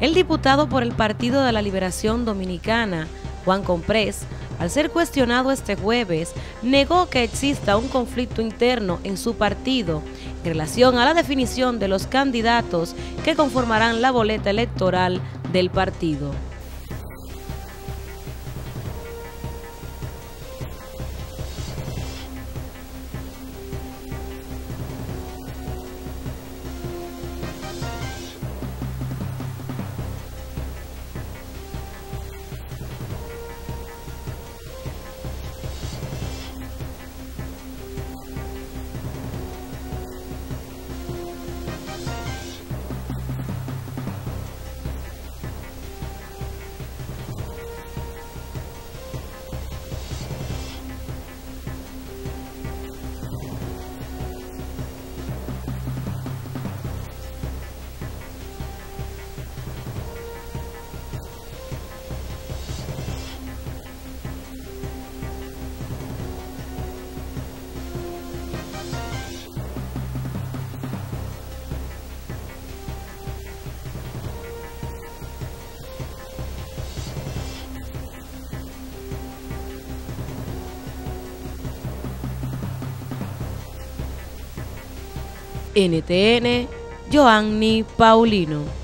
El diputado por el Partido de la Liberación Dominicana, Juan Comprés, al ser cuestionado este jueves, negó que exista un conflicto interno en su partido en relación a la definición de los candidatos que conformarán la boleta electoral del partido. NTN, Joanny Paulino.